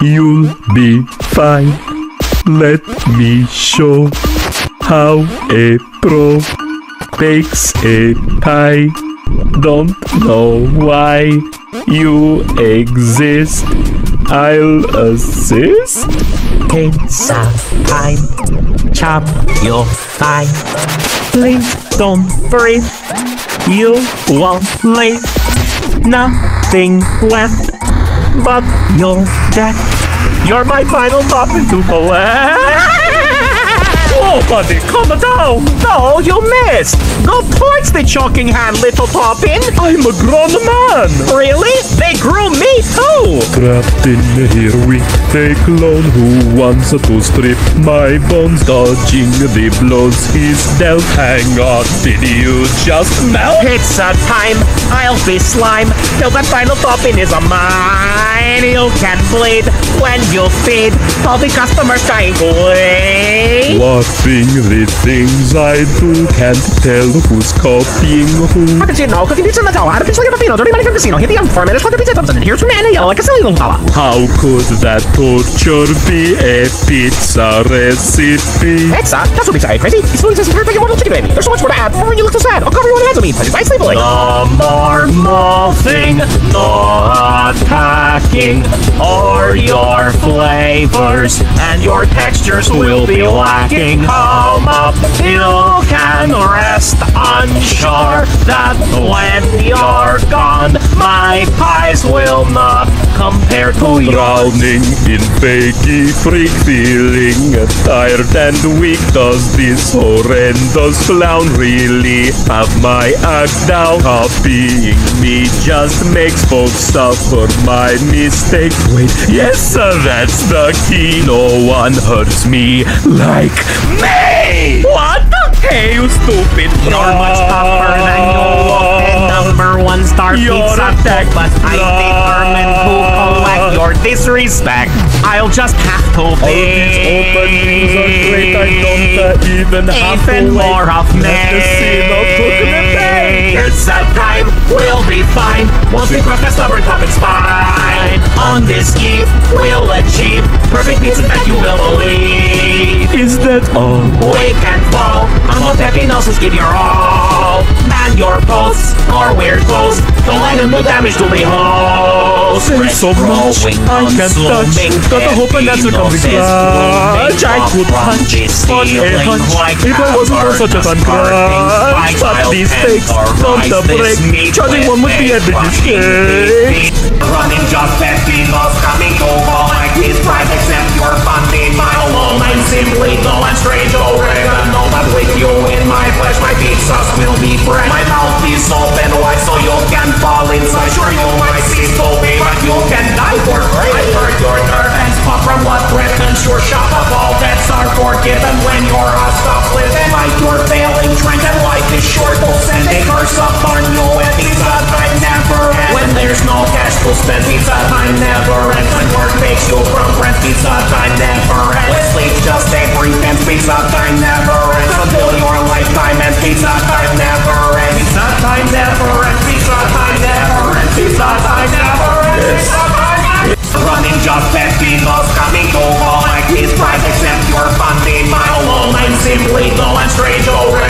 You'll be fine. Let me show how a pro bakes a pie. Don't know why you exist. I'll assist. Pizza time. Chop your thigh. Please don't breathe. You won't leave. Nothing left but your death. You're my final topping to collect. Buddy, calm down. No, you missed. Go towards the choking hand, little Toppin. I'm a grown man. Really? They grew me too. Trapped in here with a clone who wants to strip my bones, dodging the blows he's dealt. Hang on, did you just melt? Pizza time. I'll be slime till that final topping is a mine. You can bleed when you feed all the customers dying away. Laughing the things I do, can't tell who's copying who. How did you know? Cooking pizza in the tower. Had a pizza like a Peppino. Dirty money from casino. Hit the young four minutes. Fuck the pizza Thompson. And here's from Anna Yellow like a silly little fella. How could that torture be a pizza recipe? Pizza? That's what pizza. Are you crazy? It's food tastes perfect immortal chicken baby. There's so much more to add. When you look so sad, I'll cover you in heads of me. Please, I sleep like. No more morphing, no attacking, or your flavors and your textures will be lacking. Home up, you can rest unsure that when you're gone, my pies will not compare to yours. Drowning in fakey freak feeling tired and weak Does this horrendous clown really have my act down? Copying me just makes folks suffer my mistake Wait, yes sir, that's the key No one hurts me like me What? Hey, you stupid. You're much tougher than you look. And number one star You're pizza tech but I determined to your disrespect. I'll just have to All be these openings are great, I don't uh, even have to even wait. more of me. Let the scene of Bay. It's that time, we'll be fine. Once we cross that stubborn top and spine. On this eve, we'll achieve perfect pizza that you will believe. Is that all? We can fall I'm on what Peppinos give your all. Man your posts or weird clothes. Don't let them do damage to the There's so much I can't touch. Got the hope and that's a coming clutch. I could punch on a hunch if I wasn't on such a fun crunch. But these stakes don't the break. Charging one would be a big mistake. Pizza time never ends. Pizza time never ends. Pizza time never ends. Pizza time never ends. Pizza time never. Running just Peppinos coming to all like his price except your funding my alone I'm simply and strange oregano